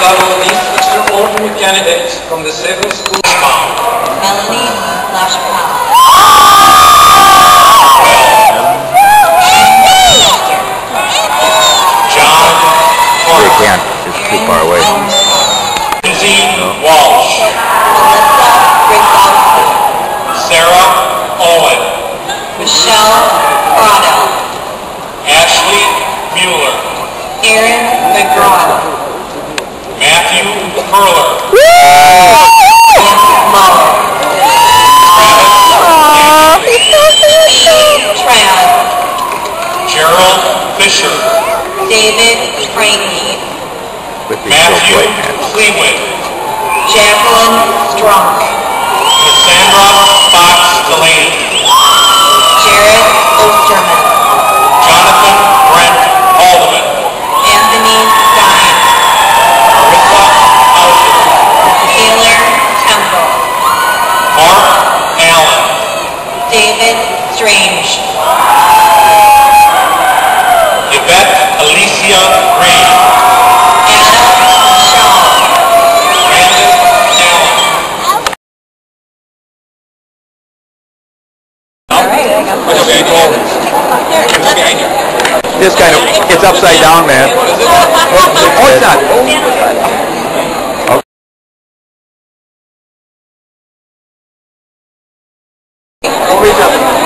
Barodin, teacher extraordinary candidate from the Seven School Bound. Melanie Lashpal. Michelle Prado. Ashley Mueller. Aaron McGraw. Merlin. Gerald Fisher. David Frankie. Matthew Cleveland. Jacqueline Strunk. David Strange. Yvette Alicia Green. Adam Shaw. Brandon Allen. This kind of, it's upside down, man. Oh, it's not. Obrigado.